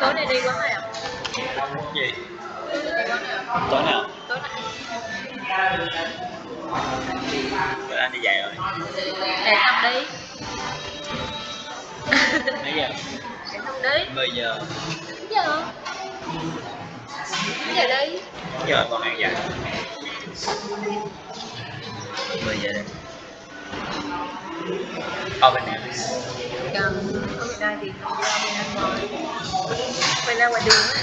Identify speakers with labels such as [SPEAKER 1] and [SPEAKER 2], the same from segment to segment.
[SPEAKER 1] tối nay đi quán này à?
[SPEAKER 2] Gì
[SPEAKER 1] tối nay
[SPEAKER 2] tối nào bữa anh đi dạy rồi.
[SPEAKER 1] Hẹn không đi.
[SPEAKER 2] Mấy giờ.
[SPEAKER 1] Hẹn không đi.
[SPEAKER 2] 10 giờ.
[SPEAKER 1] Mấy giờ. Mấy giờ đi.
[SPEAKER 2] Mấy giờ còn ăn dạy 10 giờ. Đi ở bên nào?
[SPEAKER 1] Gần. Ở miền Nam thì không ra miền Nam rồi miền Nam ngoài đường á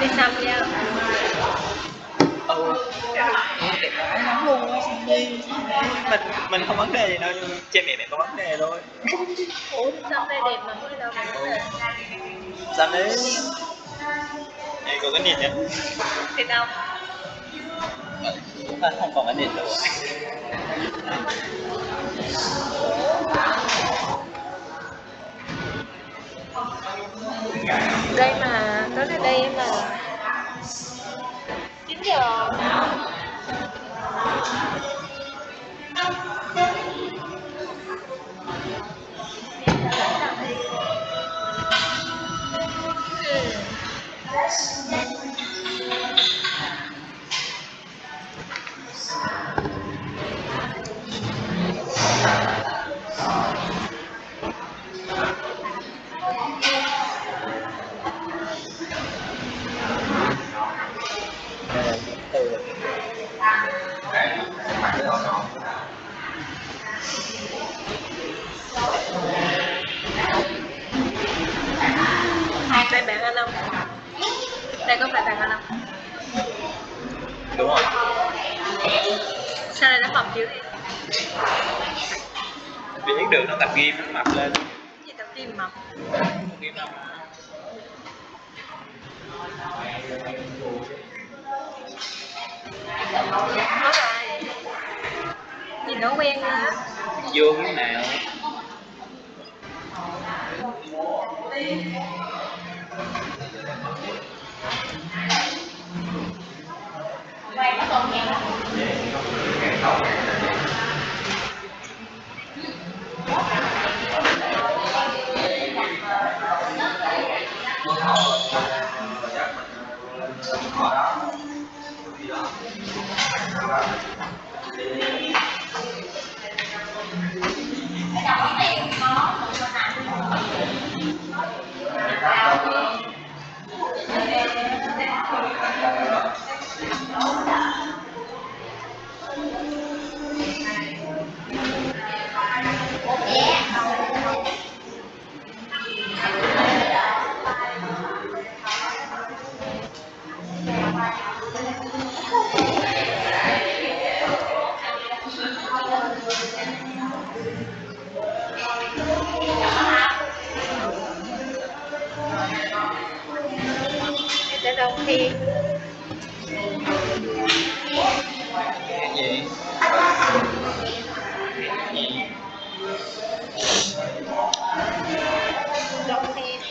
[SPEAKER 1] đi xăm nhau
[SPEAKER 2] ừ. Đẹp gái lắm luôn á Sandy mình mình không vấn đề gì đâu. Nhưng cha mẹ mẹ có vấn đề thôi.
[SPEAKER 1] Ủa xăm đây đẹp mà mới đâu có vấn đề
[SPEAKER 2] Sandy có cái nhìn nhá
[SPEAKER 1] thì đâu
[SPEAKER 2] à, không còn cái nhìn đâu.
[SPEAKER 1] Đây mà nó là đây mà. 9 giờ
[SPEAKER 2] biết được nó tập gym nó mập lên.
[SPEAKER 1] Gì tập tim mập?
[SPEAKER 2] Gym
[SPEAKER 1] vậy gì nó quen nữa
[SPEAKER 2] vô cái nào
[SPEAKER 1] để
[SPEAKER 2] Cái gì Cái gì
[SPEAKER 1] đâu 好。Nghe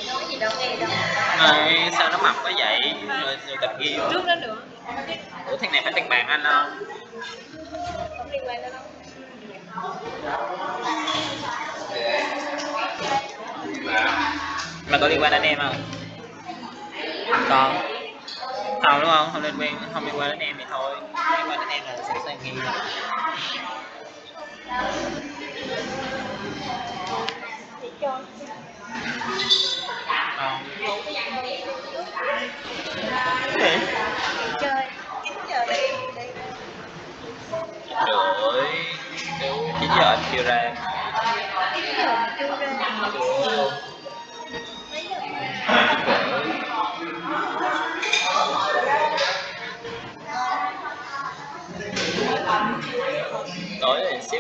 [SPEAKER 1] nói gì đâu nghe đâu
[SPEAKER 2] Này, sao nó mập quá vậy? Người, người tập ghi
[SPEAKER 1] trước đó nữa
[SPEAKER 2] Ủa thằng này phải tên bạn anh không?
[SPEAKER 1] không liên quan tới đâu
[SPEAKER 2] Mà có liên quan đến em không? Còn Không đúng không? Không liên quan không liên quan đến em thì thôi. Liên quan đến em là sẵn sàng nghi Không.
[SPEAKER 1] Đi chơi chín giờ đi. Đi
[SPEAKER 2] Trời 9 giờ anh chưa ra.
[SPEAKER 1] Chín giờ chưa ra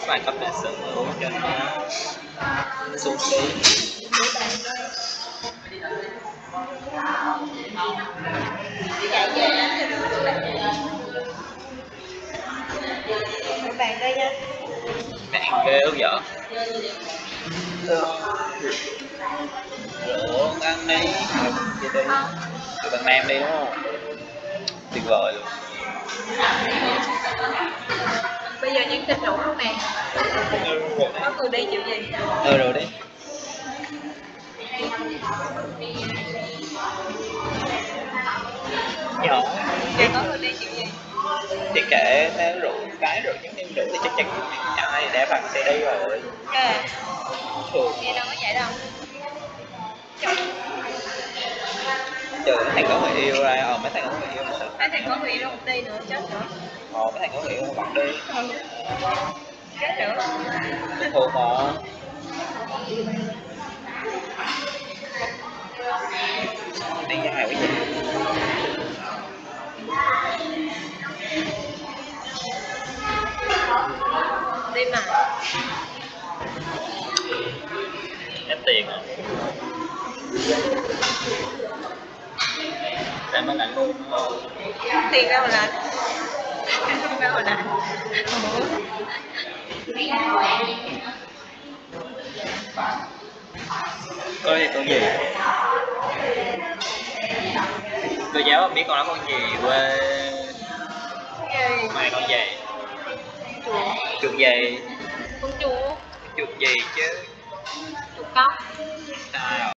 [SPEAKER 1] coi cặp về đánh cho được bạn Để bạn đây nha
[SPEAKER 2] bạn ghê luôn vợ Ủa, ăn đi. Đi đi Tụi bạn nam đi đúng không? Tuyệt vời luôn
[SPEAKER 1] bây giờ nhắn tin đủ luôn nè? Có người đi chịu gì?
[SPEAKER 2] Ừ rồi đi. Nhỏ
[SPEAKER 1] Vậy có người đi chịu gì?
[SPEAKER 2] Thì kệ nếu rượu cái rượu giống như rượu thì chắc chắn thì đã bằng sẽ đi rồi.
[SPEAKER 1] À
[SPEAKER 2] Thường.
[SPEAKER 1] Vậy đâu có vậy đâu
[SPEAKER 2] trừ mấy thằng có người yêu ra. Ờ mấy thằng có người yêu sao
[SPEAKER 1] mấy thằng có người yêu không đi nữa chết nữa
[SPEAKER 2] ờ mấy thằng có người yêu bắt đi.
[SPEAKER 1] Chết nữa
[SPEAKER 2] thường mà. Đi dài quá vậy
[SPEAKER 1] đi mà.
[SPEAKER 2] Hết tiền à để mới lạnh luôn
[SPEAKER 1] tiền đâu mà lạnh tiền đâu mà lạnh
[SPEAKER 2] có gì con gì? Cô giáo biết con nói con gì quê. Mày con gì? Chuột gì?
[SPEAKER 1] Con chuột.
[SPEAKER 2] Chuột gì chứ?
[SPEAKER 1] Chuột cóc.
[SPEAKER 2] Sao